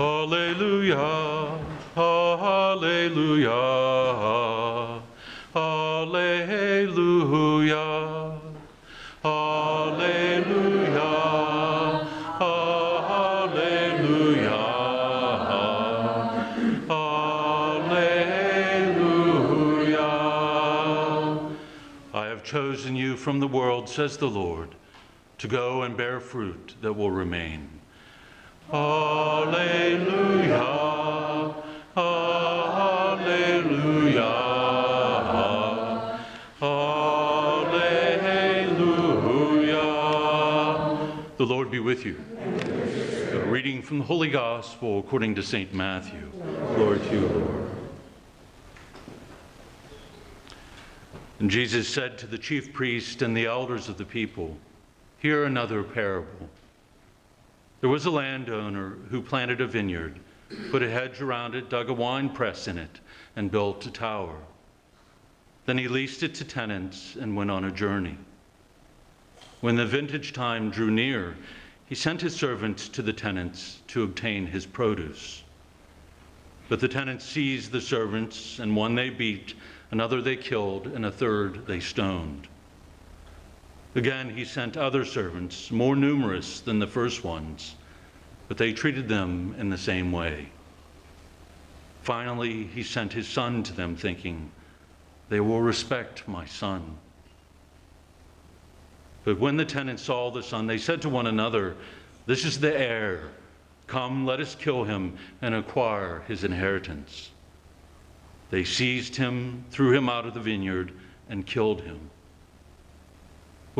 Alleluia, hallelujah, hallelujah, Alleluia, Alleluia, Alleluia. I have chosen you from the world, says the Lord, to go and bear fruit that will remain. The Lord be with you. A reading from the Holy Gospel according to St. Matthew. Glory to you, Lord. And Jesus said to the chief priest and the elders of the people, Hear another parable. There was a landowner who planted a vineyard, put a hedge around it, dug a wine press in it, and built a tower. Then he leased it to tenants and went on a journey. When the vintage time drew near, he sent his servants to the tenants to obtain his produce. But the tenants seized the servants, and one they beat, another they killed, and a third they stoned. Again, he sent other servants, more numerous than the first ones, but they treated them in the same way. Finally, he sent his son to them, thinking, They will respect my son. But when the tenants saw the son, they said to one another, This is the heir. Come, let us kill him and acquire his inheritance. They seized him, threw him out of the vineyard, and killed him.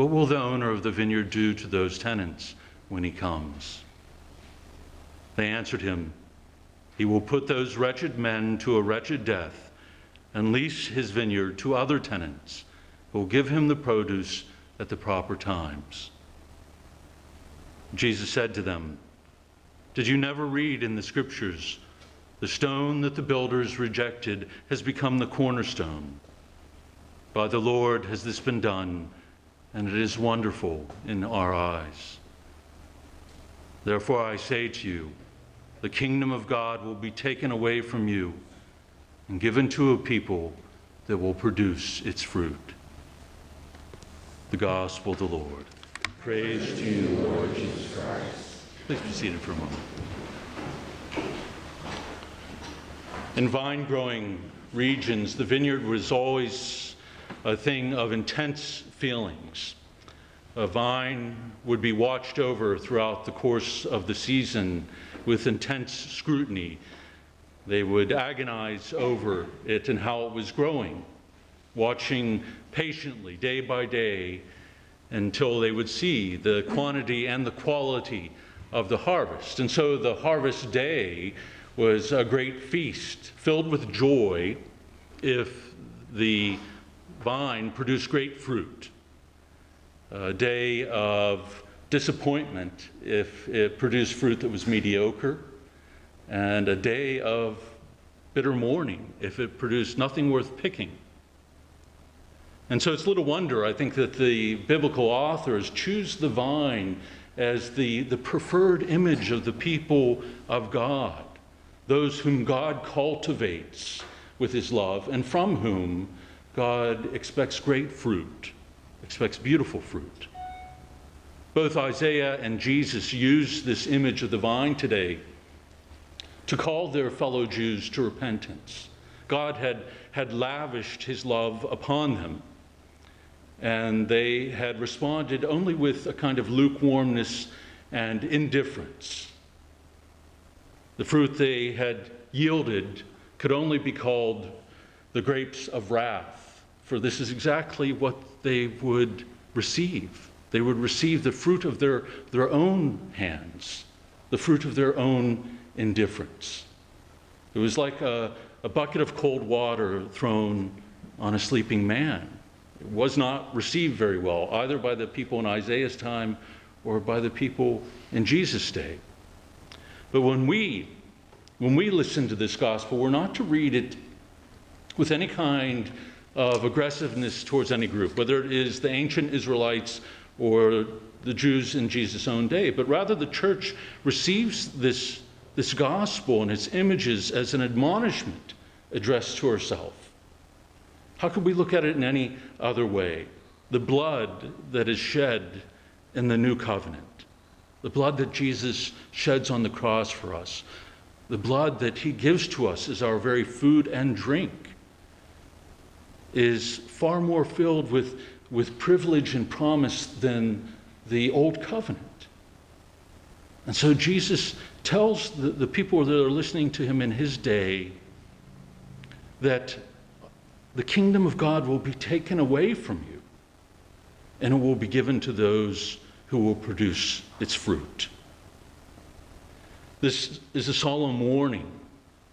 What will the owner of the vineyard do to those tenants when he comes? They answered him, He will put those wretched men to a wretched death and lease his vineyard to other tenants who will give him the produce at the proper times. Jesus said to them, Did you never read in the scriptures, the stone that the builders rejected has become the cornerstone? By the Lord has this been done and it is wonderful in our eyes. Therefore, I say to you, the kingdom of God will be taken away from you and given to a people that will produce its fruit. The gospel of the Lord. Praise to you, Lord Jesus Christ. Please be seated for a moment. In vine growing regions, the vineyard was always a thing of intense feelings. A vine would be watched over throughout the course of the season with intense scrutiny. They would agonize over it and how it was growing, watching patiently day by day until they would see the quantity and the quality of the harvest. And so the harvest day was a great feast filled with joy if the vine produced great fruit. A day of disappointment if it produced fruit that was mediocre, and a day of bitter mourning if it produced nothing worth picking. And so it's little wonder, I think, that the biblical authors choose the vine as the, the preferred image of the people of God, those whom God cultivates with his love and from whom God expects great fruit, expects beautiful fruit. Both Isaiah and Jesus use this image of the vine today to call their fellow Jews to repentance. God had, had lavished his love upon them, and they had responded only with a kind of lukewarmness and indifference. The fruit they had yielded could only be called the grapes of wrath, for this is exactly what they would receive. They would receive the fruit of their, their own hands, the fruit of their own indifference. It was like a, a bucket of cold water thrown on a sleeping man. It was not received very well, either by the people in Isaiah's time or by the people in Jesus' day. But when we when we listen to this gospel, we're not to read it with any kind of aggressiveness towards any group, whether it is the ancient Israelites or the Jews in Jesus' own day, but rather the church receives this, this gospel and its images as an admonishment addressed to herself. How could we look at it in any other way? The blood that is shed in the new covenant, the blood that Jesus sheds on the cross for us, the blood that he gives to us as our very food and drink, is far more filled with, with privilege and promise than the old covenant. And so Jesus tells the, the people that are listening to him in his day that the kingdom of God will be taken away from you and it will be given to those who will produce its fruit. This is a solemn warning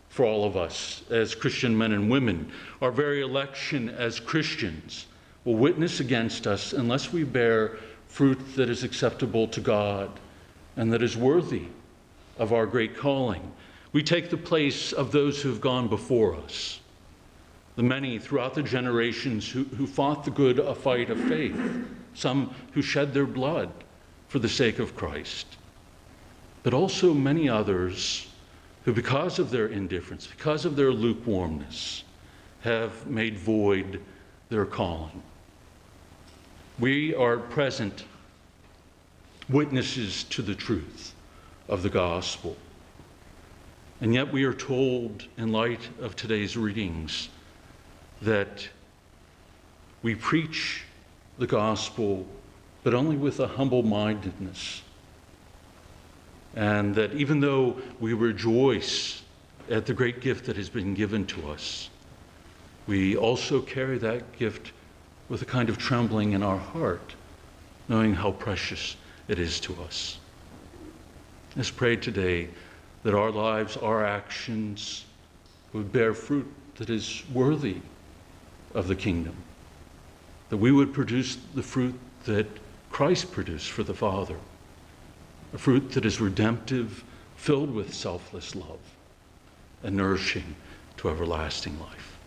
for all of us as Christian men and women. Our very election as Christians will witness against us unless we bear fruit that is acceptable to God and that is worthy of our great calling. We take the place of those who have gone before us, the many throughout the generations who, who fought the good a fight of faith, some who shed their blood for the sake of Christ, but also many others who, because of their indifference, because of their lukewarmness, have made void their calling. We are present witnesses to the truth of the gospel. And yet, we are told, in light of today's readings, that we preach the gospel, but only with a humble mindedness. And that even though we rejoice at the great gift that has been given to us, we also carry that gift with a kind of trembling in our heart, knowing how precious it is to us. Let's pray today that our lives, our actions would bear fruit that is worthy of the kingdom, that we would produce the fruit that Christ produced for the Father, a fruit that is redemptive, filled with selfless love, and nourishing to everlasting life.